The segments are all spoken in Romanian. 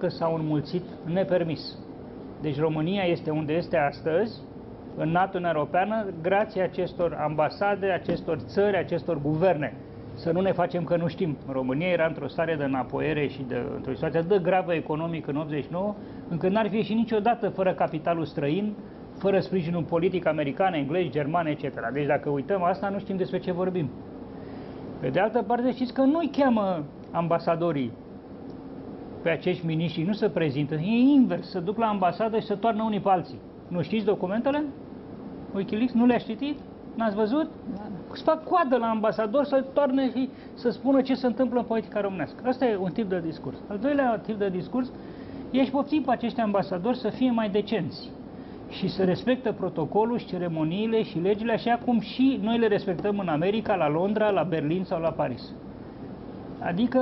că s-au înmulțit nepermis. Deci România este unde este astăzi, în NATO în Europeană, grație acestor ambasade, acestor țări, acestor guverne. Să nu ne facem că nu știm. România era într-o stare de înapoiere și de, într-o situație atât de gravă economic în 89, încât n-ar fi și niciodată fără capitalul străin, fără sprijinul politic american, englez, german, etc. Deci dacă uităm asta, nu știm despre ce vorbim. Pe de altă parte, știți că nu-i cheamă ambasadorii pe acești miniștri, nu se prezintă. E invers, se duc la ambasadă și se toarnă unii pe alții. Nu știți documentele? Wikileaks nu le-ați citit? N-ați văzut? Da. Să fac coadă la ambasador să toarne și să spună ce se întâmplă în politica românească. Asta e un tip de discurs. Al doilea tip de discurs e și poftim pe acești ambasadori să fie mai decenți și să respectă protocolul și ceremoniile și legile așa cum și noi le respectăm în America, la Londra, la Berlin sau la Paris. Adică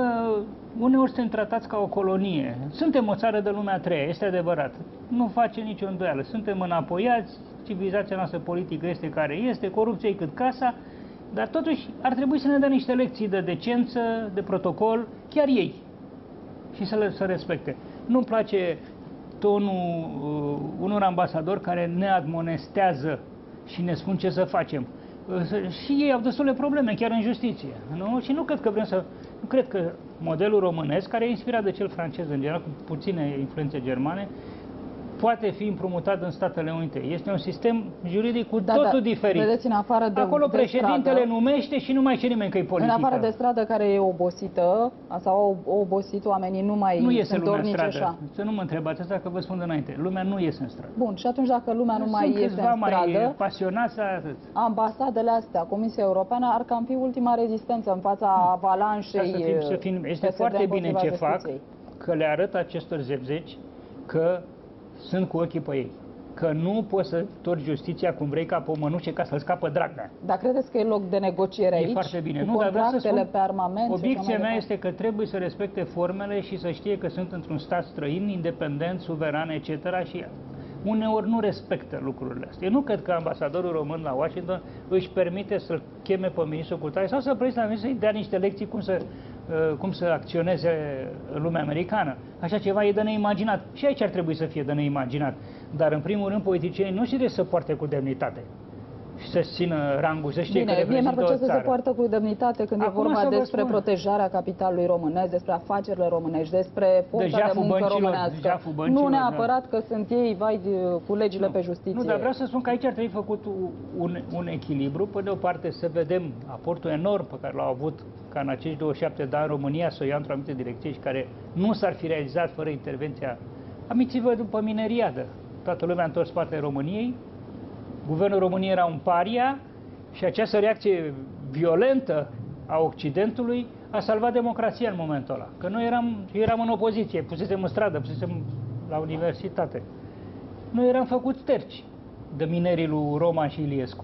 uneori suntem tratați ca o colonie. Suntem o țară de lumea a treia, este adevărat. Nu face nicio îndoială. Suntem înapoiați, civilizația noastră politică este care este, corupția e cât casa, dar totuși ar trebui să ne dea niște lecții de decență, de protocol, chiar ei. Și să le să respecte. Nu-mi place tonul uh, unor ambasadori care ne admonestează și ne spun ce să facem. Uh, și ei au destule probleme, chiar în justiție. Nu? Și nu cred că vrem să... Nu cred că modelul românesc, care e inspirat de cel francez în general, cu puține influențe germane, poate fi împrumutat în Statele Unite. Este un sistem juridic cu da, totul da, diferit. Vedeți, în afară de, Acolo de președintele stradă, numește și nu mai știe nimeni că e politică. În afară de stradă care e obosită, sau au obosit oamenii, nu mai nu iese sunt lumea în nici stradă. așa. Să nu mă întrebați asta că vă spun de înainte. Lumea nu iese în stradă. Bun, și atunci dacă lumea nu Sunt mai iese câțiva în stradă, mai pasionați, atât. ambasadele astea, Comisia Europeană, ar cam fi ultima rezistență în fața avalanșei Să fim, să fim, este PSD foarte bine împotriva ce fac, justiției. că le arăt acestor zebzeci că sunt cu ochii pe ei. Că nu poți să torci justiția cum vrei ca pe o mănușe ca să-l scapă Dragnea. Dar credeți că e loc de negociere E aici? foarte bine. Cu Nu, dar vreau să contractele spun, pe armament? și așa Obiecția mai mea departe? este că trebuie să respecte formele și să știe că sunt într-un stat străin, independent, suveran, etc. și uneori nu respectă lucrurile astea. Eu nu cred că ambasadorul român la Washington își permite să-l cheme pe ministrul culturii sau să prezinte la ministru să-i dea niște lecții cum să, uh, cum să acționeze în lumea americană. Așa ceva e de neimaginat. Și aici ar trebui să fie de neimaginat. Dar, în primul rând, politicienii nu trebuie să poarte cu demnitate și să țină rangul, să știe că Bine, mie mi-ar reprezintă plăcea o să se țară. poartă cu demnitate când Acum e vorba să vă despre spun. protejarea capitalului românesc, despre afacerile românești, despre forța de, jaful muncă băncilor, de românească. jaful băncilor, nu da. neapărat că sunt ei, vai, de- cu legile pe justiție. Nu, dar vreau să spun că aici ar trebui făcut un, un echilibru. Pe de o parte să vedem aportul enorm pe care l-au avut ca în acești 27 de ani România să o ia într-o anumită direcție și care nu s-ar fi realizat fără intervenția. Amintiți-vă după mineriadă. Toată lumea a întors spatele României. Guvernul României era un paria și această reacție violentă a Occidentului a salvat democrația în momentul ăla. Că noi eram, eram în opoziție, pusesem în stradă, pusesem la universitate. Noi eram făcuți terci de minerii lui Roma și Iliescu.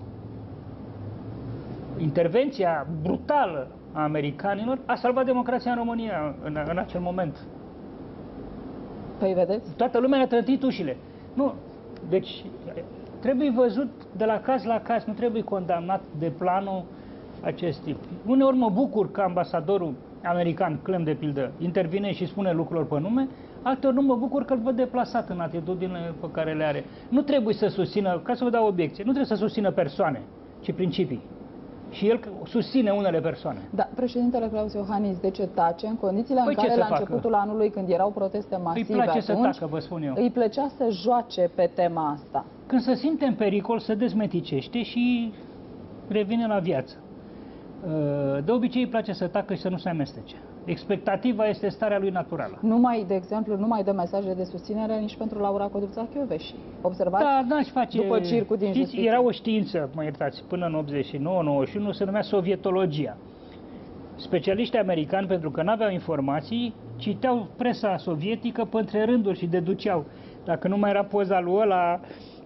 Intervenția brutală a americanilor a salvat democrația în România în, în acel moment. Păi vedeți? Toată lumea a trătit ușile. Nu, deci trebuie văzut de la caz la caz, nu trebuie condamnat de planul acest tip. Uneori mă bucur că ambasadorul american, Clem de pildă, intervine și spune lucrurilor pe nume, alteori nu mă bucur că îl văd deplasat în atitudinile pe care le are. Nu trebuie să susțină, ca să vă dau obiecție, nu trebuie să susțină persoane, ci principii. Și el susține unele persoane. Da, președintele Claus Iohannis de ce tace în condițiile Păi în ce care să la facă? începutul anului, când erau proteste Îi masive place să atunci, tacă, vă spun eu. îi plăcea să joace pe tema asta. Când se simte în pericol, se dezmeticește și revine la viață. De obicei îi place să tacă și să nu se amestece. Expectativa este starea lui naturală. Nu mai, de exemplu, nu mai dă mesaje de susținere nici pentru Laura Codruța Chioveși. Observați? Da, n-aș face... După circul din Știți, justiție. era o știință, mă iertați, până în 89-91 se numea sovietologia. Specialiștii americani, pentru că nu aveau informații, citeau presa sovietică pe între rânduri și deduceau. Dacă nu mai era poza lui ăla,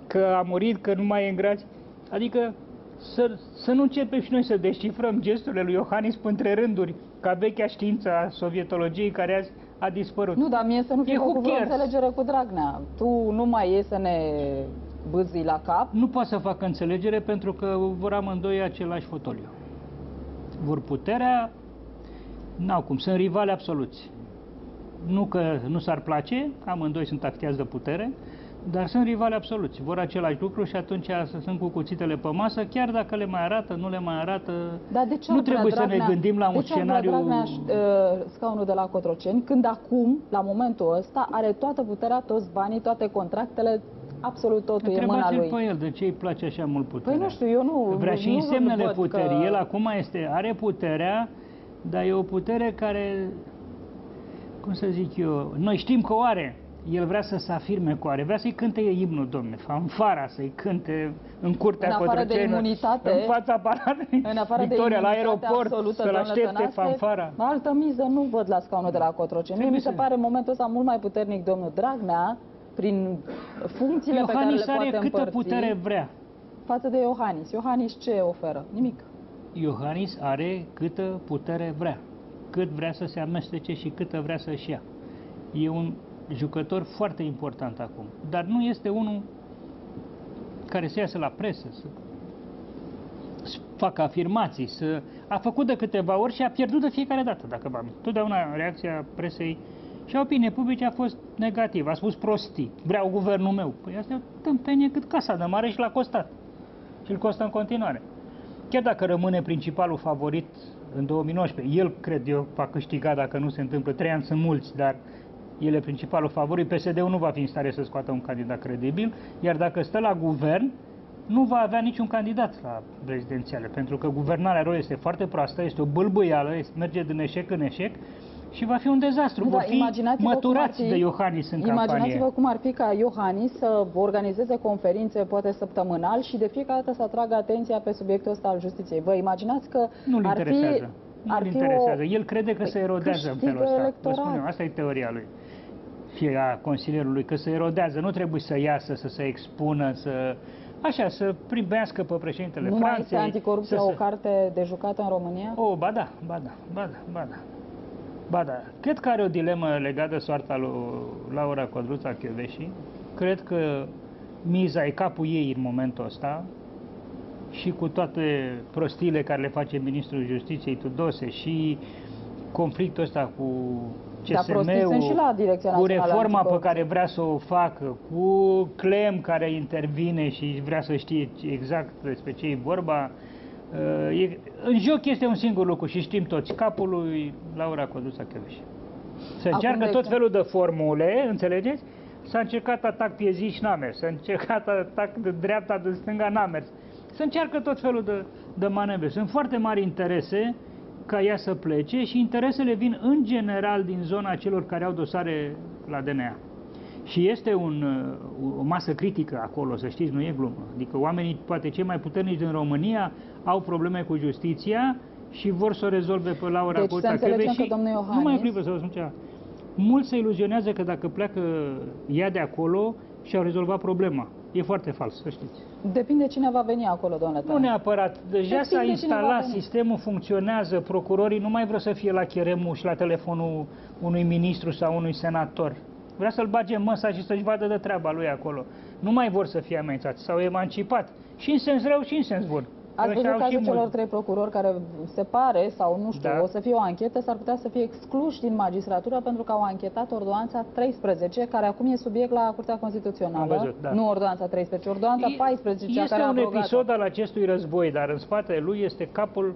că a murit, că nu mai e în grație. Adică să, să nu începem și noi să descifrăm gesturile lui Iohannis pe între rânduri, ca vechea știință a sovietologiei care azi a dispărut. Nu, dar mie să nu E fie who făcut vreo cares? înțelegere cu Dragnea. Tu nu mai iei să ne bâzii la cap. Nu poate să facă înțelegere pentru că vor amândoi același fotoliu. Vor puterea, n-au cum, sunt rivali absoluți. nu că nu s-ar place, amândoi sunt actiați de putere, dar sunt rivali absoluți. Vor același lucru și atunci sunt cu cuțitele pe masă, chiar dacă le mai arată, nu le mai arată. Dar de ce nu trebuie Dragnea, să ne gândim la un scenariu... Dragnea, uh, scaunul de la Cotroceni, când acum, la momentul ăsta, are toată puterea, toți banii, toate contractele, absolut totul e mâna lui. pe el de ce îi place așa mult puterea. Păi nu știu, eu nu... Vrea și nu însemnele puterii. Că... El acum este, are puterea, dar e o putere care, cum să zic eu, noi știm că o are el vrea să se afirme cu are, vrea să-i cânte imnul, domne, fanfara, să-i cânte în curtea în afară de imunitate, în fața paradei, în afară Victoria, de la aeroport, să-l aștepte Tănase, fanfara. Altă miză nu văd la scaunul de la Cotroceni. Mie mi se pare momentul ăsta mult mai puternic domnul Dragnea, prin funcțiile Iohannis pe care le poate are câtă împărți, putere vrea. Față de Iohannis. Iohannis ce oferă? Nimic. Iohannis are câtă putere vrea. Cât vrea să se amestece și câtă vrea să-și ia. E un jucător foarte important acum, dar nu este unul care să iasă la presă, să facă afirmații, să... a făcut de câteva ori și a pierdut de fiecare dată, dacă v-am. Totdeauna reacția presei și a opinie publice a fost negativă, a spus prostii, vreau guvernul meu. Păi asta e o tâmpenie cât casa de mare și l-a costat. Și îl costă în continuare. Chiar dacă rămâne principalul favorit în 2019, el, cred eu, va câștiga dacă nu se întâmplă. Trei ani sunt mulți, dar el e principalul favorit, PSD-ul nu va fi în stare să scoată un candidat credibil, iar dacă stă la guvern, nu va avea niciun candidat la prezidențiale, pentru că guvernarea lor este foarte proastă, este o bâlbâială, merge din eșec în eșec și va fi un dezastru. Da, Vor fi măturați fi, de Iohannis în Imaginați-vă cum ar fi ca Iohannis să organizeze conferințe, poate săptămânal, și de fiecare dată să atragă atenția pe subiectul ăsta al justiției. Vă imaginați că Nu-l ar interesează. fi... Nu-l interesează. O... El crede că se erodează în felul ăsta. Vă spun eu, asta e teoria lui fie a consilierului, că se erodează, nu trebuie să iasă, să se expună, să... Așa, să primească pe președintele nu Franței. Nu mai este anticorupția să o carte de jucat în România? O, ba da, ba da, ba da, ba da. Ba da. Cred că are o dilemă legată de soarta lui Laura Codruța Chioveși. Cred că miza e capul ei în momentul ăsta și cu toate prostiile care le face Ministrul Justiției Tudose și conflictul ăsta cu CSM-ul, și la Direcția cu reforma pe care vrea să o facă, cu Clem care intervine și vrea să știe exact despre ce e vorba, uh, e, în joc este un singur lucru și știm toți, capul lui Laura Coduța Căveș. Se încearcă tot felul de formule, înțelegeți? S-a încercat atac pieziș, n-a mers. S-a încercat atac de dreapta, de stânga, n-a mers. Se încearcă tot felul de, de manevre. Sunt foarte mari interese ca ea să plece și interesele vin în general din zona celor care au dosare la DNA. Și este un, o masă critică acolo, să știți, nu e glumă. Adică oamenii, poate cei mai puternici din România, au probleme cu justiția și vor să o rezolve pe Laura deci Cota și Nu mai clipă să vă spun ceva. Mulți se iluzionează că dacă pleacă ea de acolo și-au rezolvat problema. E foarte fals, să știți. Depinde cine va veni acolo, domnule Nu neapărat. Deja s-a instalat, sistemul funcționează, procurorii nu mai vreau să fie la cheremul și la telefonul unui ministru sau unui senator. Vrea să-l bage în măsa și să-și vadă de treaba lui acolo. Nu mai vor să fie amenințați. S-au emancipat. Și în sens rău și în sens bun. Ați văzut cazul celor trei procurori care se pare, sau nu știu, da. o să fie o anchetă, s-ar putea să fie excluși din magistratură pentru că au anchetat ordonanța 13, care acum e subiect la Curtea Constituțională. Am văzut, da. Nu ordonanța 13, ordonanța 14, cea este care un episod al acestui război, dar în spatele lui este capul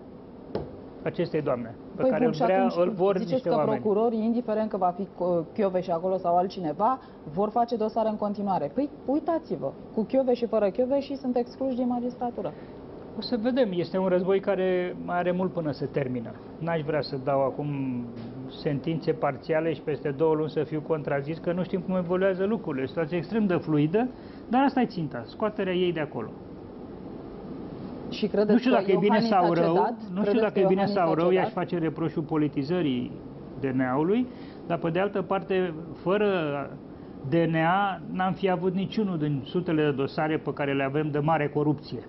acestei doamne, pe păi care bun, îl, vrea, îl vor ziceți niște că oameni. procurorii, indiferent că va fi și acolo sau altcineva, vor face dosare în continuare. Păi uitați-vă, cu și fără și sunt excluși din magistratură. O să vedem. Este un război care mai are mult până se termină. N-aș vrea să dau acum sentințe parțiale și peste două luni să fiu contrazis, că nu știm cum evoluează lucrurile. O situație extrem de fluidă, dar asta e ținta, scoaterea ei de acolo. Și credeți nu știu dacă e bine sau rău, cedat? nu știu dacă e bine sau rău, i-aș face reproșul politizării DNA-ului, dar pe de altă parte, fără DNA, n-am fi avut niciunul din sutele de dosare pe care le avem de mare corupție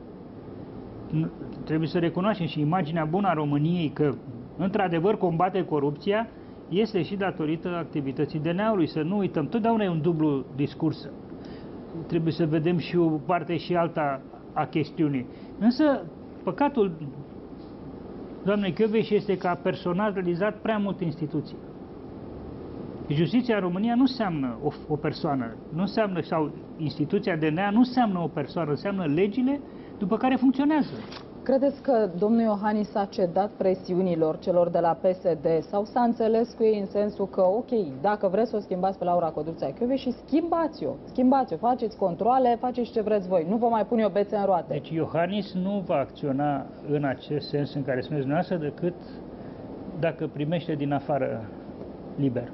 trebuie să recunoaștem și imaginea bună a României că, într-adevăr, combate corupția este și datorită activității DNA-ului. Să nu uităm, totdeauna e un dublu discurs. Trebuie să vedem și o parte și alta a chestiunii. Însă, păcatul doamnei Chioveș este că a personalizat prea mult instituții. Justiția în România nu înseamnă o, o persoană, nu înseamnă, sau instituția DNA nu înseamnă o persoană, înseamnă legile după care funcționează. Credeți că domnul Iohannis a cedat presiunilor celor de la PSD sau s-a înțeles cu ei în sensul că, ok, dacă vreți să o schimbați pe Laura Codruța Chiove și schimbați-o, schimbați-o, faceți controle, faceți ce vreți voi, nu vă mai pune o bețe în roate. Deci Iohannis nu va acționa în acest sens în care spuneți dumneavoastră decât dacă primește din afară liber.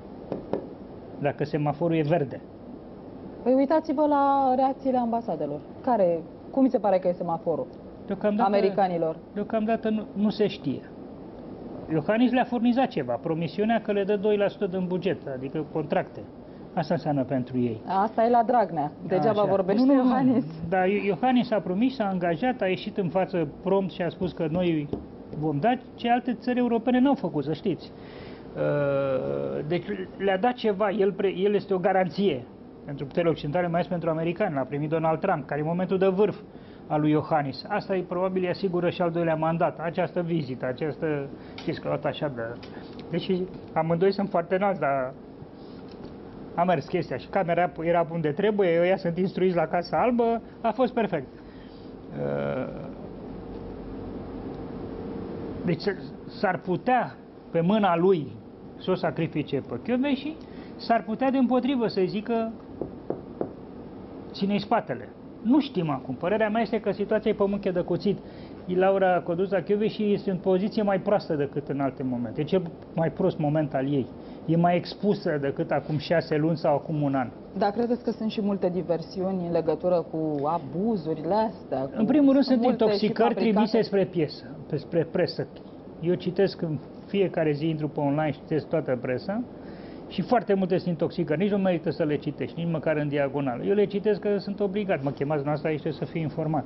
Dacă semaforul e verde. Păi uitați-vă la reacțiile ambasadelor. Care, cum mi se pare că e semaforul? Deocamdată, americanilor? Deocamdată nu, nu se știe. Iohannis le-a furnizat ceva, promisiunea că le dă 2% din buget, adică contracte. Asta înseamnă pentru ei. Asta e la Dragnea. Degeaba Așa. vorbește nu, nu, Iohannis. Da, Iohannis a promis, a angajat, a ieșit în față prompt și a spus că noi vom da ce alte țări europene n-au făcut, să știți. Uh, deci le-a dat ceva, el, el este o garanție pentru puterile occidentale, mai ales pentru americani. L-a primit Donald Trump, care e momentul de vârf al lui Iohannis. Asta e probabil îi asigură și al doilea mandat, această vizită, această, știți că așa de... Deci amândoi sunt foarte înalți, dar a mers chestia și camera era unde trebuie, ăia sunt instruiți la Casa Albă, a fost perfect. Uh, deci s-ar putea pe mâna lui să o sacrifice pe și s-ar putea de împotrivă să zică ține spatele. Nu știm acum. Părerea mea este că situația e pământ de cuțit. Laura Coduza și este în poziție mai proastă decât în alte momente. E cel mai prost moment al ei. E mai expusă decât acum șase luni sau acum un an. Dar credeți că sunt și multe diversiuni în legătură cu abuzurile astea? Cu în primul rând sunt intoxicări trimise spre piesă, spre presă. Eu citesc în fiecare zi, intru pe online și citesc toată presa și foarte multe sunt intoxicări, nici nu merită să le citești, nici măcar în diagonală. Eu le citesc că sunt obligat, mă chemați noastră aici să fiu informat.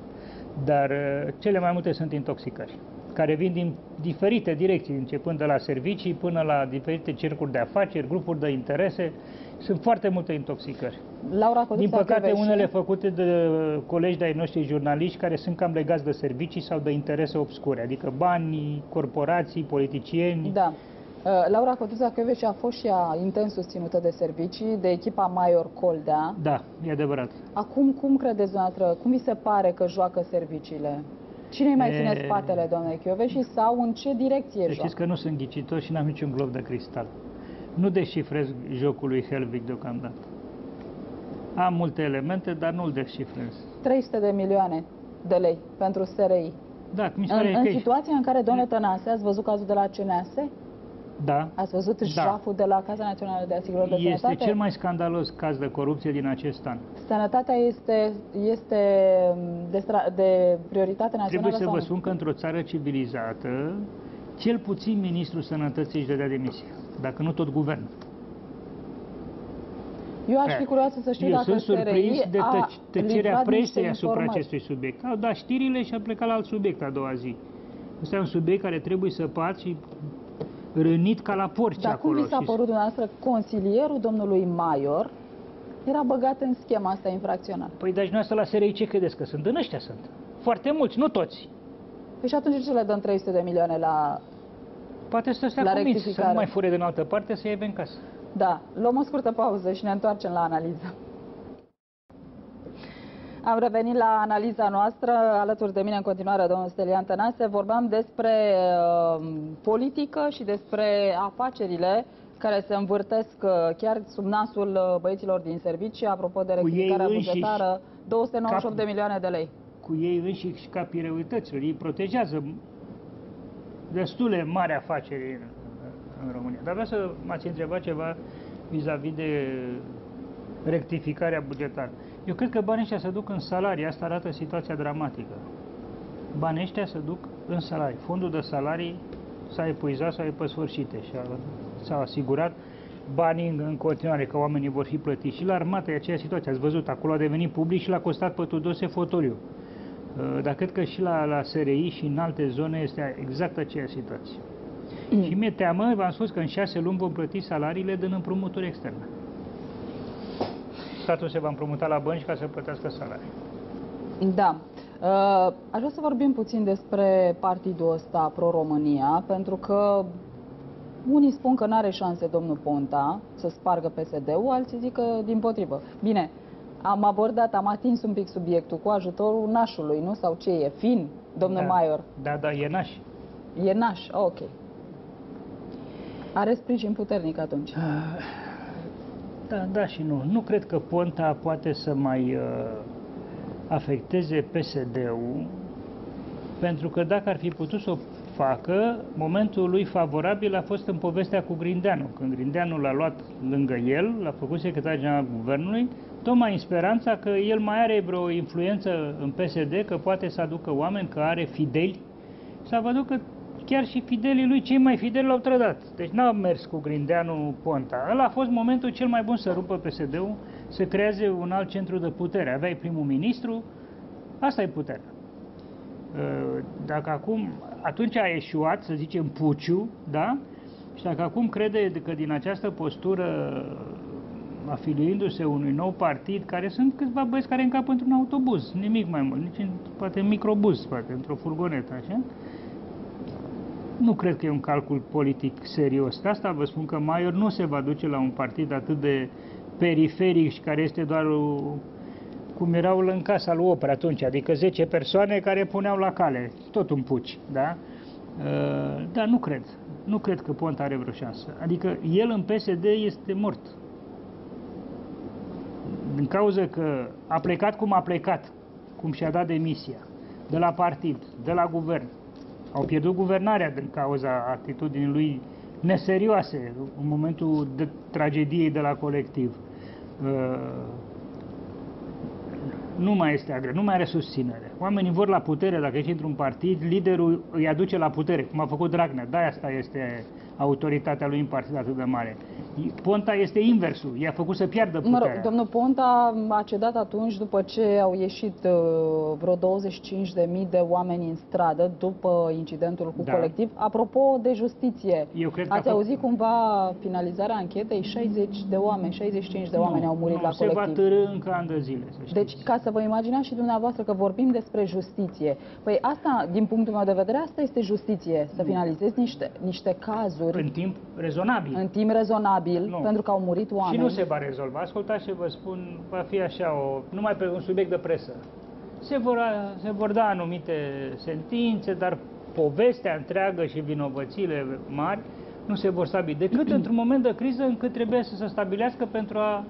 Dar uh, cele mai multe sunt intoxicări, care vin din diferite direcții, începând de la servicii până la diferite cercuri de afaceri, grupuri de interese. Sunt foarte multe intoxicări. Laura Din păcate, unele făcute de colegi de-ai noștri jurnaliști care sunt cam legați de servicii sau de interese obscure, adică bani, corporații, politicieni. Da Uh, Laura Cotuza Căveș a fost și ea intens susținută de servicii, de echipa Maior Coldea. Da, e adevărat. Acum, cum credeți dumneavoastră, cum vi se pare că joacă serviciile? Cine îi mai e... ține spatele, doamne și sau în ce direcție joacă? Știți că nu sunt ghicitor și n-am niciun glob de cristal. Nu deșifrez jocul lui Helvig deocamdată. Am multe elemente, dar nu-l deșifrez. 300 de milioane de lei pentru SRI. Da, mi se în, în situația în care, domnule Tănase, ați văzut cazul de la CNS? Da. Ați văzut da. jaful de la Casa Națională de Asigurări de este Sănătate? Este cel mai scandalos caz de corupție din acest an. Sănătatea este, este de, de prioritate națională Trebuie să vă spun că într-o țară civilizată, cel puțin ministrul sănătății își dădea demisia, dacă nu tot guvernul. Eu aș fi curioasă să știu Eu dacă sunt surprins de tăci, tăcerea presei asupra acestui subiect. Au dat știrile și a plecat la alt subiect a doua zi. Este un subiect care trebuie să pat și rănit ca la porci Dar acolo. cum vi s-a părut dumneavoastră consilierul domnului Maior era băgat în schema asta infracțională? Păi dar dumneavoastră la SRI ce credeți că sunt? În ăștia sunt. Foarte mulți, nu toți. Păi și atunci ce le dăm 300 de milioane la Poate să stea convins, să nu mai fure din altă parte, să iei în casă. Da, luăm o scurtă pauză și ne întoarcem la analiză. Am revenit la analiza noastră, alături de mine în continuare domnul Stelian Tănase. Vorbeam despre uh, politică și despre afacerile care se învârtesc uh, chiar sub nasul uh, băieților din servicii, apropo de rectificarea bugetară, 298 cap, de milioane de lei. Cu ei înșiși ca pireutăților, ei protejează destule mari afaceri în, în România. Dar vreau să m-ați întrebat ceva vis-a-vis -vis de rectificarea bugetară. Eu cred că banii ăștia se duc în salarii, asta arată situația dramatică. Banii ăștia se duc în salarii. Fondul de salarii s-a epuizat sau e pe sfârșite și s-a asigurat banii în, în continuare, că oamenii vor fi plătiți. Și la armată e aceeași situație. Ați văzut, acolo a devenit public și l-a costat pe Tudose fotoliu. Uh, dar cred că și la, la SRI și în alte zone este exact aceeași situație. Mm. Și mi-e teamă, v-am spus că în șase luni vom plăti salariile din împrumuturi externe statul se va împrumuta la bănci ca să plătească salarii. Da. Uh, aș vrea să vorbim puțin despre partidul ăsta pro-România, pentru că Unii spun că nu are șanse domnul Ponta să spargă PSD-ul, alții zic că din potrivă. Bine, am abordat, am atins un pic subiectul cu ajutorul nașului, nu? Sau ce e? Fin, domnul da. Maior. Da, da, e naș. E naș, ok. Are sprijin puternic atunci. Da, da și nu. Nu cred că Ponta poate să mai uh, afecteze PSD-ul, pentru că dacă ar fi putut să o facă, momentul lui favorabil a fost în povestea cu Grindeanu. Când Grindeanu l-a luat lângă el, l-a făcut secretar general al guvernului, tocmai în speranța că el mai are vreo influență în PSD, că poate să aducă oameni, că are fideli. S-a văzut că chiar și fidelii lui, cei mai fideli l-au trădat. Deci n-a mers cu Grindeanu Ponta. Ăla a fost momentul cel mai bun să rupă PSD-ul, să creeze un alt centru de putere. Aveai primul ministru, asta e puterea. Uh, dacă acum, atunci a eșuat, să zicem, Puciu, da? Și dacă acum crede că din această postură, afiliindu-se unui nou partid, care sunt câțiva băieți care încap într-un autobuz, nimic mai mult, nici în, poate în microbuz, poate într-o furgonetă, așa, nu cred că e un calcul politic serios. De asta vă spun că Maior nu se va duce la un partid atât de periferic și care este doar o, cum erau în casa lui Opera atunci, adică 10 persoane care puneau la cale, tot un puci, da? Uh, dar nu cred. Nu cred că Ponta are vreo șansă. Adică el în PSD este mort. Din cauza că a plecat cum a plecat, cum și-a dat demisia, de la partid, de la guvern, au pierdut guvernarea din cauza atitudinii lui neserioase în momentul de tragediei de la colectiv. Uh, nu mai este agre, nu mai are susținere. Oamenii vor la putere, dacă ești într-un partid, liderul îi aduce la putere, cum a făcut Dragnea. Da, asta este autoritatea lui în partid atât de mare. Ponta este inversul, i-a făcut să piardă puterea. Mă rog, domnul Ponta a cedat atunci după ce au ieșit uh, vreo 25.000 de oameni în stradă după incidentul cu da. colectiv. Apropo de justiție, Eu cred ați că auzit cumva finalizarea anchetei? 60 de oameni, 65 de oameni nu, au murit nu, la se colectiv. se va târâ încă ani de zile, să Deci, ca să vă imaginați și dumneavoastră că vorbim despre justiție. Păi asta, din punctul meu de vedere, asta este justiție, să finalizezi niște, niște cazuri. În timp rezonabil. În timp rezonabil, nu. pentru că au murit oameni. Și nu se va rezolva. Ascultați și vă spun, va fi așa, o, numai pe un subiect de presă. Se vor, se vor da anumite sentințe, dar povestea întreagă și vinovățile mari nu se vor stabili decât într-un moment de criză încât trebuie să se stabilească pentru a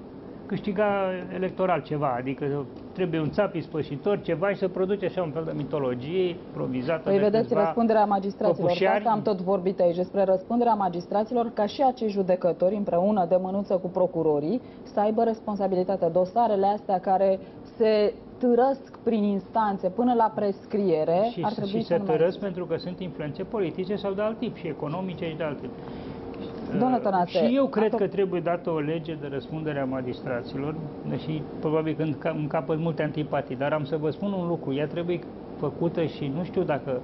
câștiga electoral ceva, adică trebuie un țap ispășitor, ceva și să produce așa un fel de mitologie provizată Păi de vedeți răspunderea magistraților, păpușiari. asta am tot vorbit aici, despre răspunderea magistraților, ca și acei judecători împreună de mânuță cu procurorii să aibă responsabilitatea. Dosarele astea care se târăsc prin instanțe până la prescriere, și, ar trebui și să se târăsc pentru că sunt influențe politice sau de alt tip, și economice și de alt tip. Domnule Tănase, și eu cred că trebuie dată o lege de răspundere a magistraților, deși probabil când încapă multe antipatii, dar am să vă spun un lucru, ea trebuie făcută și nu știu dacă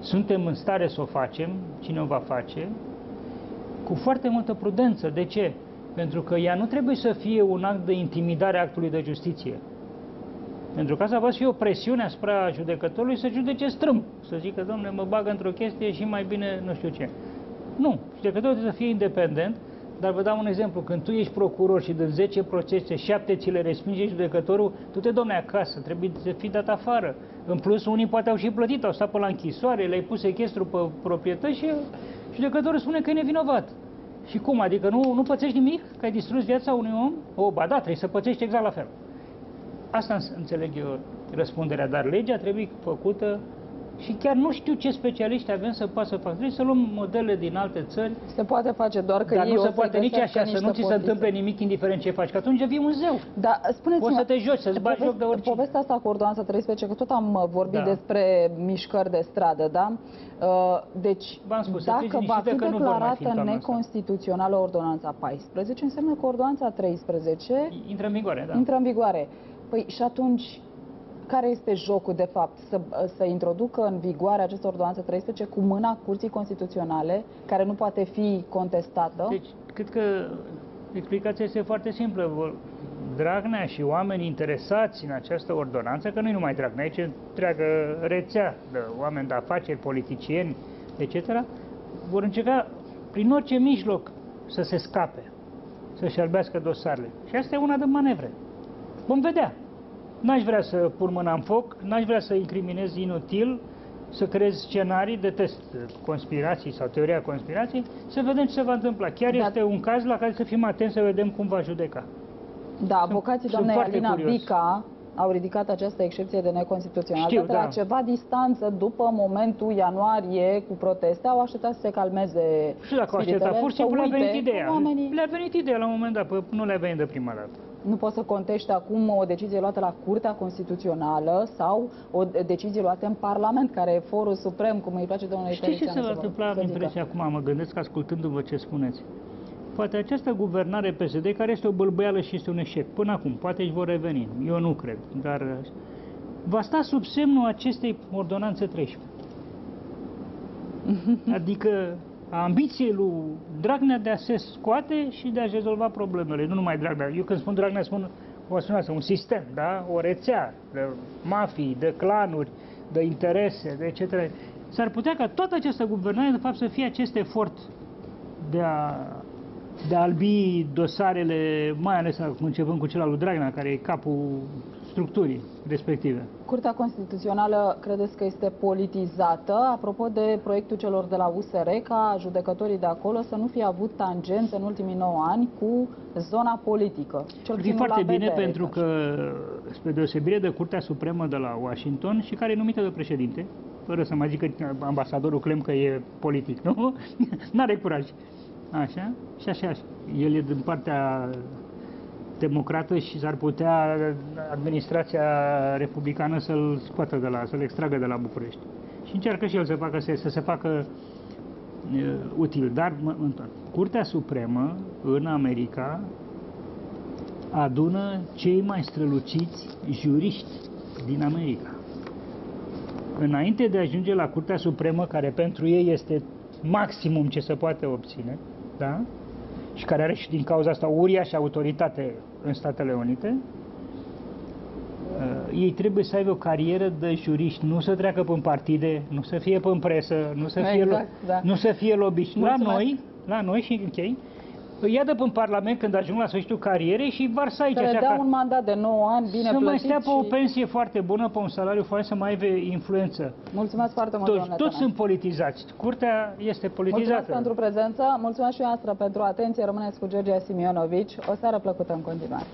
suntem în stare să o facem, cine o va face, cu foarte multă prudență. De ce? Pentru că ea nu trebuie să fie un act de intimidare a actului de justiție. Pentru că asta va fi o presiune asupra judecătorului să judece strâm. Să zică, domnule, mă bag într-o chestie și mai bine nu știu ce. Nu. Judecătorul trebuie să fie independent, dar vă dau un exemplu. Când tu ești procuror și din 10 procese, 7 ți le respinge judecătorul, tu te domne acasă, trebuie să fii dat afară. În plus, unii poate au și plătit, au stat pe la închisoare, le-ai pus sechestru pe proprietăți și judecătorul spune că e nevinovat. Și cum? Adică nu, nu pățești nimic? Că ai distrus viața unui om? O, ba da, trebuie să pățești exact la fel. Asta înțeleg eu răspunderea, dar legea trebuie făcută și chiar nu știu ce specialiști avem să poată să facă. Trebuie să luăm modele din alte țări. Se poate face doar că Dar ei nu se poate nici așa, să nu ți se întâmple nimic indiferent ce faci, că atunci devii un zeu. Da, spuneți Poți să te joci, să-ți bagi joc de orice. Povestea asta cu ordonanța 13, că tot am vorbit da. despre mișcări de stradă, da? Uh, deci, spus, dacă va fi declarată neconstituțională ordonanța 14, înseamnă că ordonanța 13 intră în vigoare, da. Intră în vigoare. Păi și atunci care este jocul, de fapt? Să, să introducă în vigoare această ordonanță 13 cu mâna Curții Constituționale, care nu poate fi contestată? Deci, cred că explicația este foarte simplă. Dragnea și oameni interesați în această ordonanță, că nu e numai Dragnea, aici întreagă rețea de oameni de afaceri, politicieni, etc., vor încerca prin orice mijloc să se scape, să-și albească dosarele. Și asta e una de manevre. Vom vedea. N-aș vrea să pun mâna în foc, n-aș vrea să incriminez inutil, să creez scenarii, detest conspirații sau teoria conspirației, să vedem ce se va întâmpla. Chiar Da. este un caz la care să fim atenți să vedem cum va judeca. Da, avocații sunt doamnei foarte Alina curios. Vica au ridicat această excepție de neconstituționalitate Știu, la da. ceva distanță după momentul ianuarie cu proteste. Au așteptat să se calmeze Și dacă au spiritele, așteptat, pur și să simplu le-a uite venit ideea. că Oamenii Le-a venit ideea la un moment dat, păi nu le-a venit de prima dată. nu pot să contește acum o decizie luată la Curtea Constituțională sau o decizie luată în Parlament, care e forul suprem, cum îi place domnului Știi ce se Tăricianu va să vă- întâmpla? Am să zică. impresia acum, mă gândesc ascultându-vă ce spuneți. Poate această guvernare PSD, care este o bâlbăială și este un eșec, până acum, poate își vor reveni, eu nu cred, dar uh, va sta sub semnul acestei ordonanțe 13. Adică a ambiției lui Dragnea de a se scoate și de a rezolva problemele. Nu numai Dragnea. Eu când spun Dragnea spun o spun asta, un sistem, da? o rețea de mafii, de clanuri, de interese, de etc. S-ar putea ca toată această guvernare, de fapt, să fie acest efort de a, de a albi dosarele, mai ales acum începând cu cel al lui Dragnea, care e capul structurii respective. Curtea Constituțională credeți că este politizată? Apropo de proiectul celor de la USR, ca judecătorii de acolo să nu fie avut tangență în ultimii 9 ani cu zona politică. Cel Ar fi puțin nu foarte la bine vedere, pentru așa. că, spre deosebire de Curtea Supremă de la Washington și care e numită de președinte, fără să mai zic că ambasadorul Clem că e politic, nu? N-are curaj. Așa? Și așa. El e din partea democrată și s-ar putea administrația republicană să-l scoată de la, să-l extragă de la București. Și încearcă și el să, facă, să, să se facă uh, util. Dar, mă întorc. Curtea Supremă în America adună cei mai străluciți juriști din America. Înainte de a ajunge la Curtea Supremă, care pentru ei este maximum ce se poate obține, da? și care are și din cauza asta o uriașă autoritate în Statele Unite, uh, ei trebuie să aibă o carieră de juriști, nu să treacă pe partide, nu să fie pe presă, nu să fie, Exact, lo- da. nu să fie lobiști. La Mulțumesc. noi, la noi și închei, îi ia de pe Parlament când ajung la sfârșitul carierei și varsă aici. Să le așa dea ca- un mandat de 9 ani bine să plătit mai stea pe o și... pensie foarte bună, pe un salariu foarte să mai aibă influență. Mulțumesc foarte mult, Toți, domnule toți Tănase. sunt politizați. Curtea este politizată. Mulțumesc pentru prezență, mulțumesc și noastră pentru atenție. Rămâneți cu Georgia Simionovici. O seară plăcută în continuare.